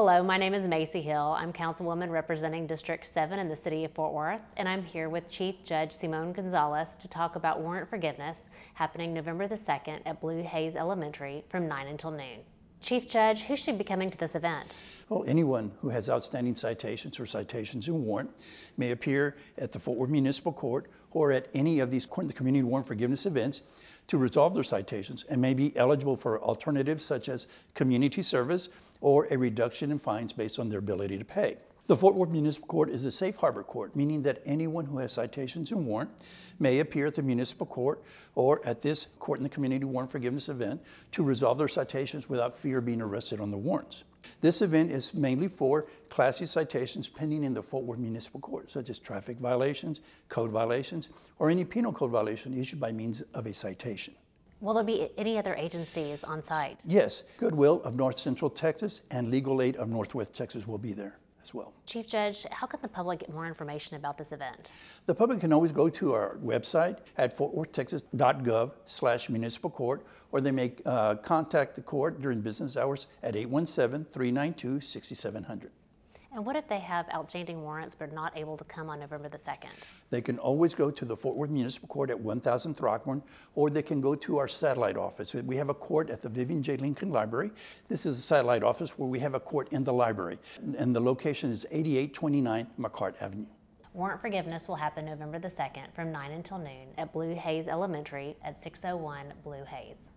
Hello, my name is Macy Hill. I'm Councilwoman representing District 7 in the City of Fort Worth, and I'm here with Chief Judge Simone Gonzalez to talk about warrant forgiveness happening November the 2nd at Blue Haze Elementary from 9 until noon. Chief Judge, who should be coming to this event? Well, anyone who has outstanding citations or citations in warrant may appear at the Fort Worth Municipal Court or at any of these the community warrant forgiveness events to resolve their citations and may be eligible for alternatives such as community service or a reduction in fines based on their ability to pay. The Fort Worth Municipal Court is a safe harbor court, meaning that anyone who has citations and warrant may appear at the municipal court or at this court in the community warrant forgiveness event to resolve their citations without fear of being arrested on the warrants. This event is mainly for Class C citations pending in the Fort Worth Municipal Court, such as traffic violations, code violations, or any penal code violation issued by means of a citation. Will there be any other agencies on site? Yes, Goodwill of North Central Texas and Legal Aid of Northwest Texas will be there as well. Chief Judge, how can the public get more information about this event? The public can always go to our website at fortworthtexas.gov slash municipal court, or they may uh, contact the court during business hours at 817-392-6700. And what if they have outstanding warrants but are not able to come on November the 2nd? They can always go to the Fort Worth Municipal Court at 1000 Throckmorton, or they can go to our satellite office. We have a court at the Vivian J. Lincoln Library. This is a satellite office where we have a court in the library, and the location is 8829 McCart Avenue. Warrant forgiveness will happen November the 2nd from 9 until noon at Blue Haze Elementary at 601 Blue Haze.